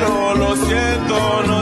no lo siento, no